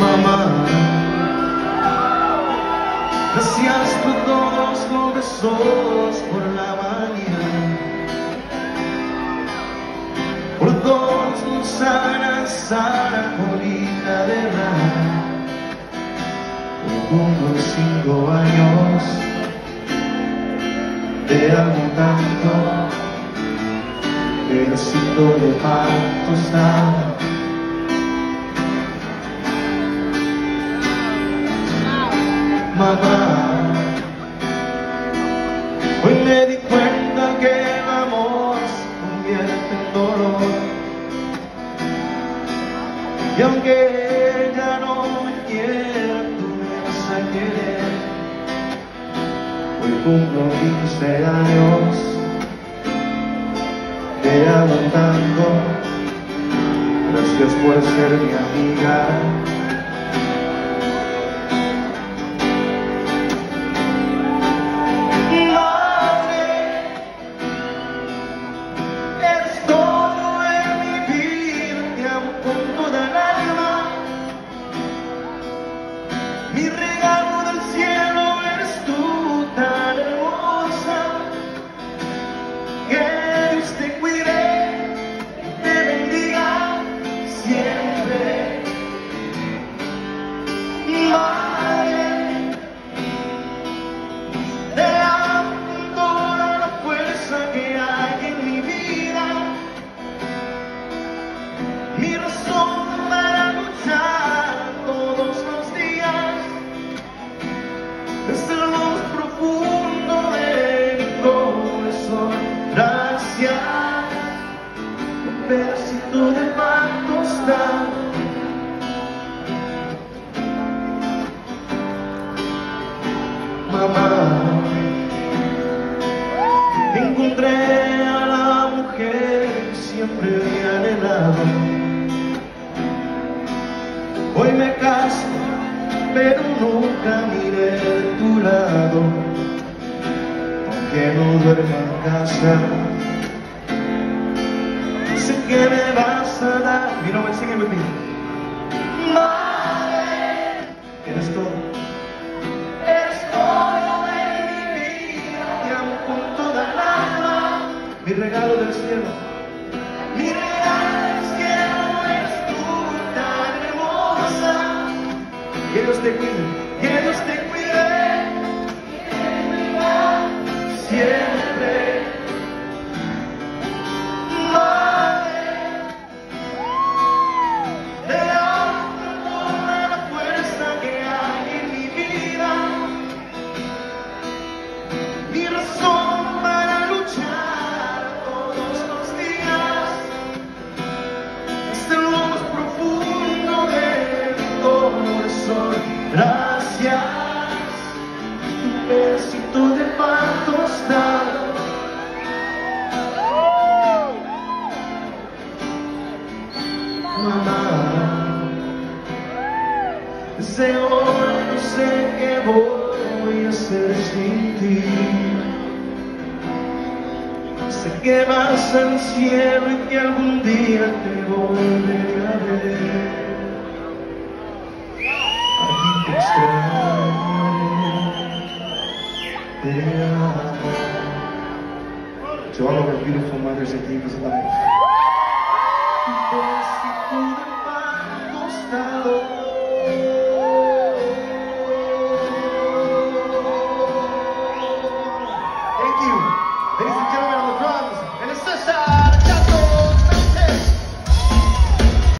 Mamá, gracias por todos los besos por la mañana, por todos los sana, sana, bonita de verdad. Hoy cumplo cinco años, te amo tanto, pedacito de pan tostado. mamá. Hoy me di cuenta que el amor se convierte en dolor. Y aunque cumplo 15 años, te amo tanto. Gracias por ser mi amiga. Pedacito de pan tostado. Mamá. Encontré a la mujer que siempre había anhelado. Hoy me caso, pero nunca miré de tu lado. Aunque no duerma en casa, You know what? Sing it with me. Madre, eres todo. Eres todo en mi vida, te amo con toda el alma, mi regalo del cielo. Mi regalo del cielo eres tú tan hermosa. Que Dios te cuide, Gracias. Un pedacito de pan tostado. Mamá. Desde hoy no sé qué voy a hacer sin ti. Sé que vas al cielo y que algún To all of our beautiful mothers that gave us life.